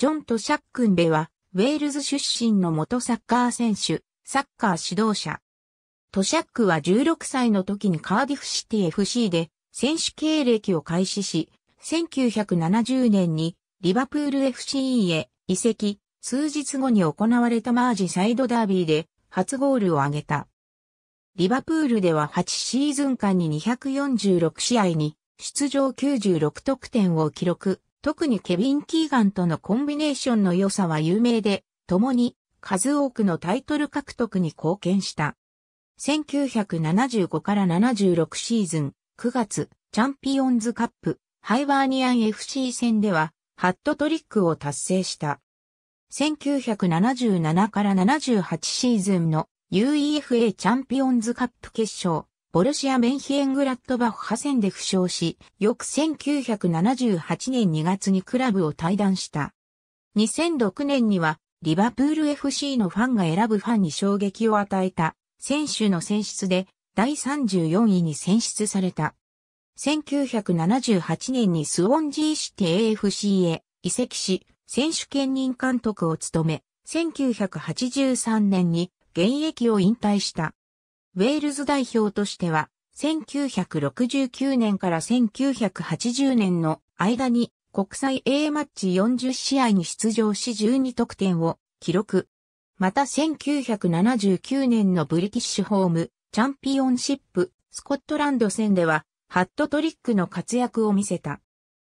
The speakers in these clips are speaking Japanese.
ジョン・トシャックンベは、ウェールズ出身の元サッカー選手、サッカー指導者。トシャックは16歳の時にカーディフシティ FC で選手経歴を開始し、1970年にリバプール FC へ移籍、数日後に行われたマージサイドダービーで初ゴールを挙げた。リバプールでは8シーズン間に246試合に出場96得点を記録。特にケビン・キーガンとのコンビネーションの良さは有名で、共に数多くのタイトル獲得に貢献した。1975から76シーズン9月チャンピオンズカップハイバーニアン FC 戦ではハットトリックを達成した。1977から78シーズンの UEFA チャンピオンズカップ決勝、ボルシア・メンヒエングラットバッハ戦で負傷し、翌1978年2月にクラブを退団した。2006年には、リバプール FC のファンが選ぶファンに衝撃を与えた、選手の選出で、第34位に選出された。1978年にスウォンジーシティ AFC へ移籍し、選手兼任監督を務め、1983年に現役を引退した。ウェールズ代表としては、1969年から1980年の間に国際 A マッチ40試合に出場し12得点を記録。また1979年のブリティッシュホームチャンピオンシップスコットランド戦ではハットトリックの活躍を見せた。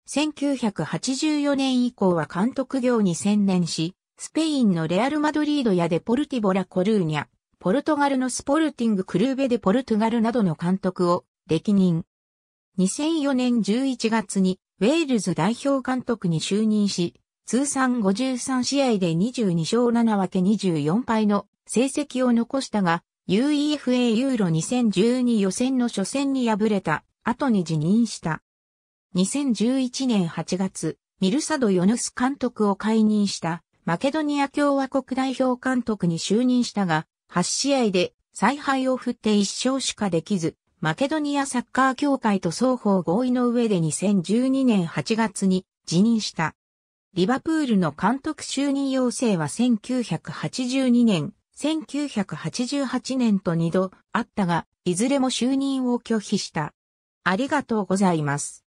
1984年以降は監督業に専念し、スペインのレアル・マドリードやデポルティボラ・コルーニャ、ポルトガルのスポルティング・クルーベ・デ・ポルトガルなどの監督を歴任。2004年11月にウェールズ代表監督に就任し、通算53試合で22勝7分け24敗の成績を残したが、UEFA ユーロ2012予選の初戦に敗れた後に辞任した。2011年8月、ミルサド・ヨヌス監督を解任したマケドニア共和国代表監督に就任したが、8試合で采配を振って1勝しかできず、マケドニアサッカー協会と双方合意の上で2012年8月に辞任した。リバプールの監督就任要請は1982年、1988年と2度あったが、いずれも就任を拒否した。ありがとうございます。